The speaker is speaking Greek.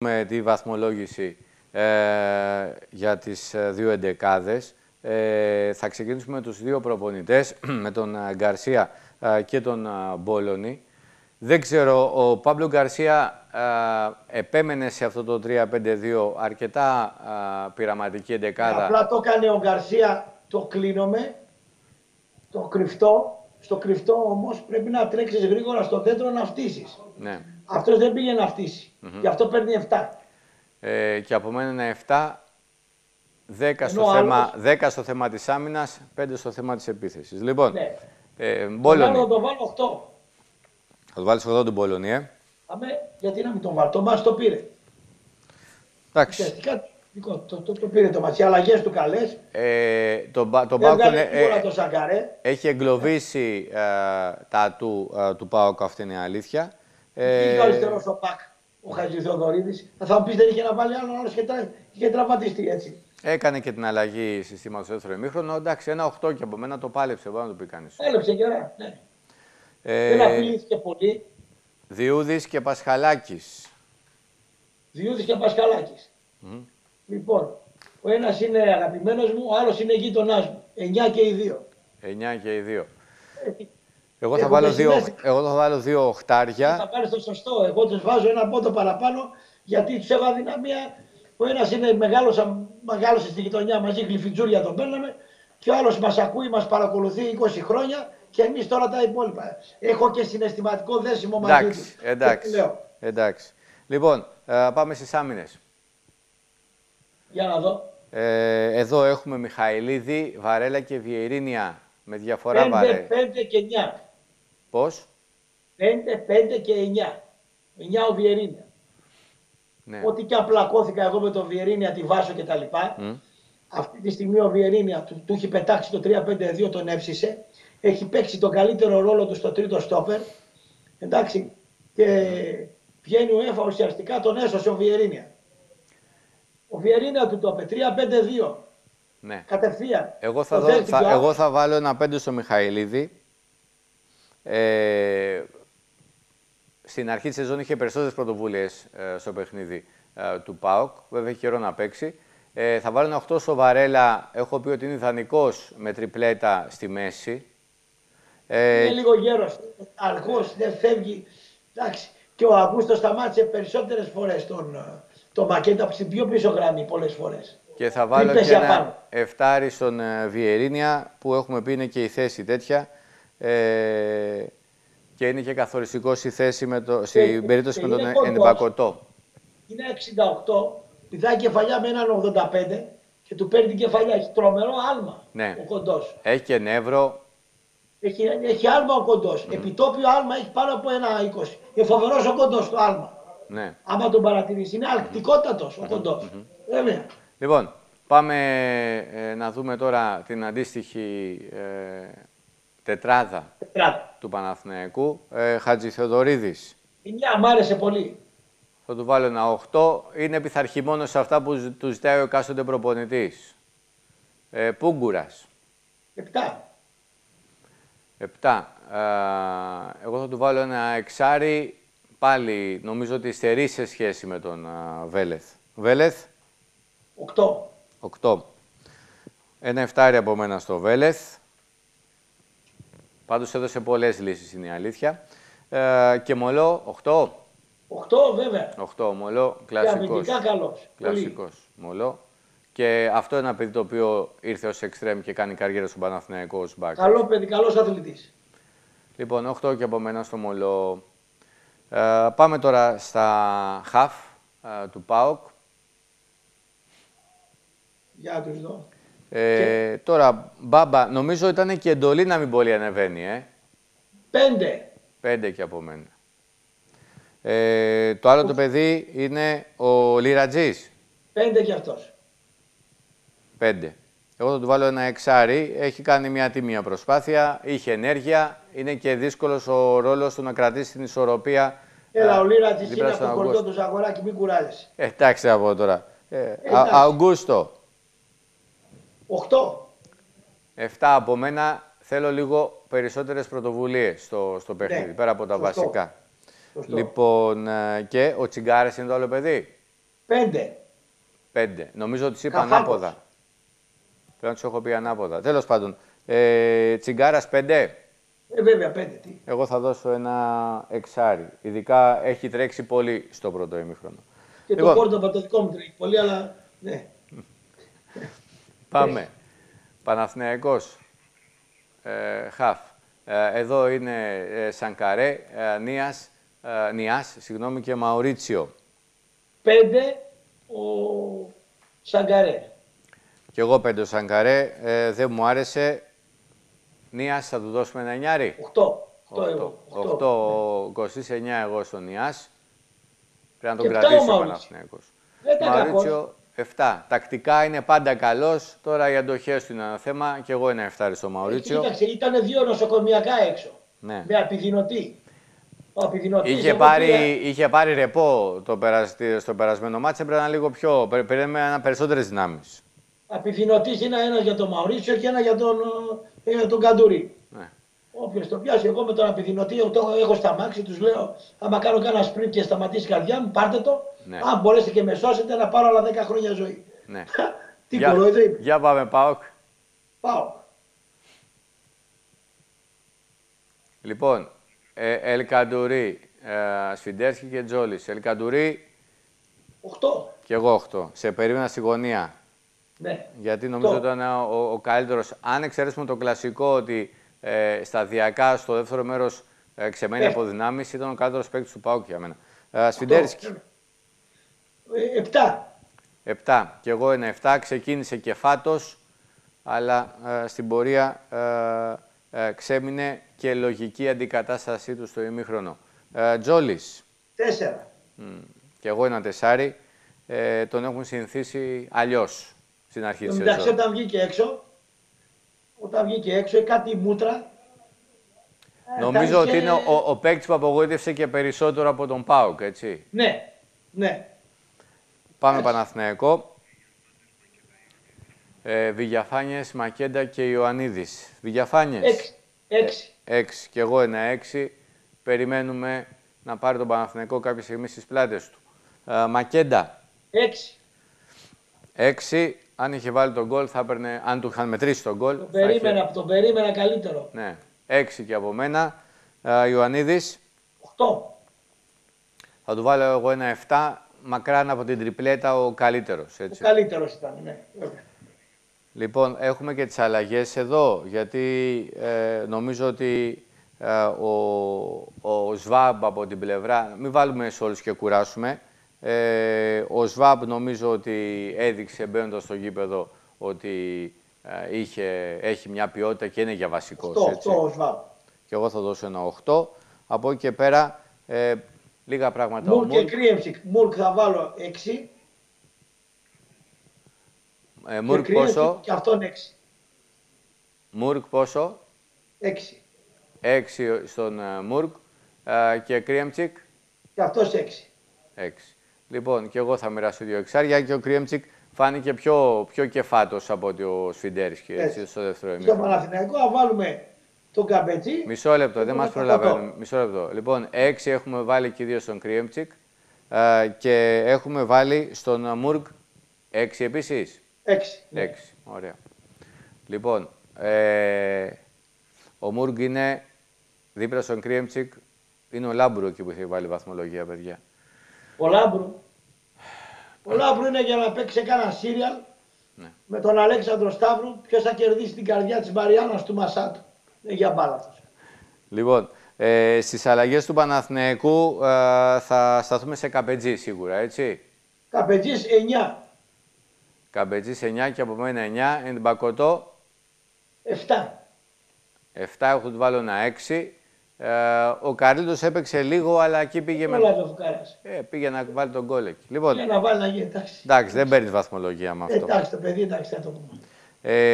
με τη βαθμολόγηση ε, για τις ε, δύο εντεκάδες. Ε, θα ξεκινήσουμε με τους δύο προπονητές, με τον ε, Γκαρσία και τον Μπόλωνη. Δεν ξέρω, ο Παύλο Γκαρσία επέμενε σε αυτό το 3-5-2 αρκετά πειραματική εντεκάδα. Απλά το έκανε ο Γκαρσία, το κλείνομαι, το κρυφτό. Στο κρυφτό όμως πρέπει να τρέξεις γρήγορα στο κέντρο να φτύσεις. Ναι. Αυτός δεν πήγε να φτύσει. Mm Γι' αυτό παίρνει 7. Ε, και από μένα είναι 7. 10 στο, θέμα, 10 στο θέμα της άμυνας, 5 στο θέμα της επίθεσης. Λοιπόν, ναι. ε, Μπόλωνη. Θα το βάλω 8. Θα το βάλεις 8 τον Μπόλωνη, ε. Αμέ, γιατί να μην τον βάλω. Το μας το πήρε. Εντάξει. Ουσιαστικά το, το, το, το, πήρε το μάτι. Οι αλλαγές του καλές. Ε, τον το Πάοκ ε, το έχει εγκλωβίσει ε, τα του, ε, του Πάοκ, αυτή είναι η αλήθεια. Ε... ο αριστερός ο Πακ, ο Χατζης Θεοδωρίδης; Θα μου πεις δεν είχε να βάλει άλλο, άλλος και είχε τραυματιστεί έτσι. Έκανε και την αλλαγή συστήματος στο δεύτερο ημίχρονο. Εντάξει, ένα 8 και από μένα το πάλεψε. Μπορεί να το πει κανείς. Πάλεψε και ωραία. Ναι. Ε... Δεν απειλήθηκε πολύ. Διούδης και Πασχαλάκης. Διούδης και Πασχαλάκης. Mm. Λοιπόν, ο ένας είναι αγαπημένος μου, ο άλλος είναι γείτονάς μου. 9 και οι δύο. 9 και οι δύο. Ε, εγώ θα, βάλω δύο, εγώ θα βάλω δύο οχτάρια. Θα πάρει το σωστό. Εγώ τους βάζω ένα πόντο παραπάνω γιατί τους έβαλα δυναμία. Ο ένας είναι μεγάλος, μεγάλωσε στη γειτονιά μαζί, γλυφιτζούρια τον παίρναμε. Και ο άλλος μας ακούει, μας παρακολουθεί 20 χρόνια και εμείς τώρα τα υπόλοιπα. Έχω και συναισθηματικό δέσιμο μαζί τους. Εντάξει, εντάξει. Λοιπόν, ε, πάμε στις άμυνες. Για να δω. Ε, εδώ έχουμε Μιχαηλίδη, Βαρέλα και Βιερίνια με διαφορά βαρέ. 5, 5 και 9. Πώς; 5, 5 και 9. 9 ο Βιερίνια. Ναι. Ό,τι και απλακώθηκα εγώ με τον Βιερίνια, τη Βάσο και τα λοιπά. Mm. Αυτή τη στιγμή ο Βιερίνια του, του έχει πετάξει το 3-5-2, τον έψησε. Έχει παίξει τον καλύτερο ρόλο του στο τρίτο στόπερ. Εντάξει. Και βγαίνει ο Έφα ουσιαστικά τον έσωσε ο Βιερίνια. Ο Βιερίνια του το είπε 3-5-2. Ναι. Κατευθείαν. Εγώ θα, δω, θα, εγώ θα βάλω ένα 5 στο Μιχαηλίδη ε, στην αρχή της σεζόν είχε περισσότερες πρωτοβουλίες ε, στο παιχνίδι ε, του ΠΑΟΚ. Βέβαια έχει καιρό να παίξει. Ε, θα βάλω ένα 8 στο Βαρέλα. Έχω πει ότι είναι ιδανικός με τριπλέτα στη μέση. Ε, είναι λίγο γέρος. Αρχώς δεν φεύγει. Εντάξει. Και ο Αγούστος σταμάτησε περισσότερες φορές τον, τον Μακέτα από την πιο πίσω γραμμή πολλές φορές. Και θα βάλω και ένα εφτάρι στον Βιερίνια που έχουμε πει είναι και η θέση τέτοια. Ε, και είναι και καθοριστικός στη θέση με το, στην περίπτωση με τον Ενυπακοτό. Είναι 68, πηδάει κεφαλιά με έναν 85 και του παίρνει την κεφαλιά. Έχει τρομερό άλμα ναι. ο κοντός. Έχει και νεύρο. Έχει, έχει άλμα ο κοντός. Mm. Επιτόπιο άλμα έχει πάνω από ένα 20. Είναι φοβερός ο κοντός το άλμα. Ναι. Άμα τον παρατηρήσεις, είναι αλκτικότατος ο κοντός. Mm Λοιπόν, πάμε ε, να δούμε τώρα την αντίστοιχη ε, τετράδα, του Παναθηναϊκού. Ε, Χατζη Θεοδωρίδης. Η μια μ' άρεσε πολύ. Θα του βάλω ένα 8. Είναι πειθαρχημένος σε αυτά που του ζητάει ο εκάστοτε προπονητής. Ε, Πούγκουρας. 7. 7. Ε, εγώ θα του βάλω ένα εξάρι. Πάλι νομίζω ότι στερεί σε σχέση με τον uh, Βέλεθ. Βέλεθ; 8. 8. Ένα εφτάρι από μένα στο Βέλεθ. Πάντως έδωσε πολλές λύσεις, είναι η αλήθεια. Ε, και Μολό, 8. 8 βέβαια. 8, Μολό, κλασικός. Και καλός. Κλασικός. Μολό. Και αυτό είναι ένα παιδί το οποίο ήρθε ως εξτρέμ και κάνει καριέρα στον Παναθηναϊκός ως μπακ. Καλό παιδί, καλός αθλητής. Λοιπόν, 8 και από μένα στο Μολό. Ε, πάμε τώρα στα χαφ ε, του ΠΑΟΚ. Για τους δω. Ε, Τώρα, μπάμπα, νομίζω ήταν και εντολή να μην πολύ ανεβαίνει, ε. Πέντε. Πέντε και από μένα. Ε, το άλλο το παιδί είναι ο Λιρατζής. Πέντε και αυτός. Πέντε. Εγώ θα του βάλω ένα εξάρι. Έχει κάνει μια τίμια προσπάθεια. Είχε ενέργεια. Είναι και δύσκολος ο ρόλος του να κρατήσει την ισορροπία. Έλα, ο Λίρατζης είναι από το χωριό του Ζαγοράκη, μην κουράζεσαι. Ε, εντάξει, θα πω τώρα. Ε, Αουγκούστο. 8. 7 από μένα. Θέλω λίγο περισσότερες πρωτοβουλίες στο, στο παιχνίδι, ναι. πέρα από τα βασικά. Λοιπόν, ε, και ο Τσιγκάρες είναι το άλλο παιδί; Πέντε. Πέντε. Νομίζω ότι είπα ανάποδα. Πρέπει να τους έχω πει ανάποδα. Τέλος πάντων. Ε, Τσιγκάρας πέντε; Ε, βέβαια, πέντε. Τι. Εγώ θα δώσω ένα εξάρι. Ειδικά έχει τρέξει πολύ στο πρώτο ημίχρονο. Και λοιπόν, το Κόρντοβα το δικό μου τρέχει πολύ, αλλά ναι. Πάμε. Παναθηναϊκός. Ε, χαφ. Ε, εδώ είναι ε, Σανκαρέ, ε, Νίας, ε, Νιάς συγγνώμη, και Μαουρίτσιο. Πέντε ο Σανκαρέ. Και εγώ πέντε ο Σανκαρέ. Ε, δεν μου άρεσε. Νίας θα του δώσουμε ένα εννιάρι. Οχτώ. Οχτώ. Οχτώ. Κωστής εννιά εγώ στον Νιάς. Πρέπει να τον κρατήσει ο Παναθηναϊκός. Μαουρίτσιο 7. Τακτικά είναι πάντα καλός. Τώρα οι αντοχέ του είναι ένα θέμα και εγώ ένα 7 στο Μαουρίτσιο. Κοίταξε, ήταν δύο νοσοκομιακά έξω. Ναι. Με απειδηνωτή. Είχε πάρει, είχε πάρει ρεπό το στο περασμένο μάτσε, πρέπει να είναι λίγο πιο. Πρέπει να είναι περισσότερες δυνάμεις. Απειδηνωτή είναι ένας για τον Μαουρίτσιο και ένα για τον, ε, για τον Καντουρί. Ναι. Όποιος το πιάσει, εγώ με τον απειδηνωτή, το έχω στα μάξι, τους λέω: Άμα κάνω κανένα σπριντ και σταματήσει η καρδιά μου, πάρτε το. Ναι. Αν μπορέσετε και με σώσετε να πάρω άλλα 10 χρόνια ζωή. Ναι. Τι για, κοροϊδό Για πάμε, Πάοκ. Πάοκ. Λοιπόν, ε, Ελκαντουρί, ε, Σφιντέρσκι και Τζόλης. Ελκαντουρί. 8. Και εγώ 8. Σε περίμενα στη γωνία. Ναι. Γιατί νομίζω ότι ήταν ο, ο, καλύτερος. Αν εξαιρέσουμε το κλασικό ότι ε, σταδιακά στο δεύτερο μέρος ε, ξεμένει από δυνάμεις, ήταν ο καλύτερος παίκτης του Πάουκ για μένα. Ε, Σφιντέρσκι. Ε, επτά. Επτά. Και εγώ ένα εφτά. Ξεκίνησε και φάτος, αλλά ε, στην πορεία ε, ε, ξέμεινε και λογική αντικατάστασή του στο ημίχρονο. Ε, Τζόλης. Τέσσερα. Και εγώ ένα τεσάρι. Ε, τον έχουν συνηθίσει αλλιώς στην αρχή της σεζόν. Εντάξει, όταν βγήκε έξω, όταν βγήκε έξω, κάτι μούτρα. Νομίζω ότι είναι ο, ο παίκτης που απογοήτευσε και περισσότερο από τον Πάουκ, έτσι. Ναι, ναι. Πάμε Παναθηναϊκό. Ε, Βηγιαφάνιες, Μακέντα και Ιωαννίδης. Βηγιαφάνιες. Έξι. Έξι. Ε, έξι. Και εγώ ένα έξι. Περιμένουμε να πάρει τον Παναθηναϊκό κάποια στιγμή στις πλάτες του. Ε, Μακέντα. Έξι. Έξι. Αν είχε βάλει τον γκολ θα έπαιρνε, αν του είχαν μετρήσει τον γκολ. Τον περίμενα, είχε... τον περίμενα καλύτερο. Ναι. Έξι και από μένα. Ε, Ιωαννίδης. Οχτώ. Θα του βάλω εγώ ένα 7 μακράν από την τριπλέτα ο καλύτερος. Έτσι. Ο καλύτερος ήταν, ναι. Λοιπόν, έχουμε και τις αλλαγές εδώ, γιατί ε, νομίζω ότι ε, ο, ο Σβάμπ από την πλευρά, μην βάλουμε σε όλους και κουράσουμε, ε, ο Σβάμπ νομίζω ότι έδειξε μπαίνοντας στο γήπεδο ότι ε, είχε, έχει μια ποιότητα και είναι για βασικός. 8, έτσι. 8 ο Σβάμπ. Και εγώ θα δώσω ένα 8. Από εκεί και πέρα ε, Λίγα πράγματα. Μουργκ και Κρμέντσικ. Μουργκ θα βάλω 6. Ε, Μουργκ πόσο; Και αυτόν 6. Μουργκ πόσο; 6. 6 στον uh, Μουργκ. Uh, και Κρμέντσικ. Και αυτός 6. 6. Λοιπόν, και εγώ θα μοιράσω δύο εξάρια και ο Κρμέντσικ φάνηκε πιο, πιο κεφάτος από ότι ο Σφιντέρσκι έτσι, στο δεύτερο ημίχρονο. Στο Παναθηναϊκό θα βάλουμε τον Καμπετσή. Μισό λεπτό, δεν μας προλαβαίνουν. Μισό λεπτό. Λοιπόν, έξι έχουμε βάλει και δύο στον Κρμέντσικ ε, και έχουμε βάλει στον Μουργκ έξι επίσης. Έξι. Ναι. Έξι. Ωραία. Λοιπόν, ε, ο Μουργκ είναι δίπλα στον Κρμέντσικ. Είναι ο Λάμπρου εκεί που έχει βάλει βαθμολογία, παιδιά. Ο Λάμπρου. Ο Λάμπρου είναι για να παίξει κανένα σύριαλ ναι. με τον Αλέξανδρο Σταύρου. Ποιος θα κερδίσει την καρδιά της Μαριάννας του Μασάτου. Ε, για μπάλα Λοιπόν, ε, στις αλλαγές του Παναθηναϊκού ε, θα σταθούμε σε Καπετζή σίγουρα, έτσι; Καπετζής 9. Καπετζής 9 και από μένα 9. Εν Μπακοτό. 7. 7 έχω του βάλω ένα 6. Ε, ο Καρλίτος έπαιξε λίγο, αλλά εκεί πήγε με. Ε, πήγε να βάλει τον γκολ εκεί. Λοιπόν, πήγε να βάλει να γίνει, εντάξει. Εντάξει, δεν παίρνεις βαθμολογία με αυτό. Εντάξει, το παιδί, εντάξει, θα το πούμε. Ε,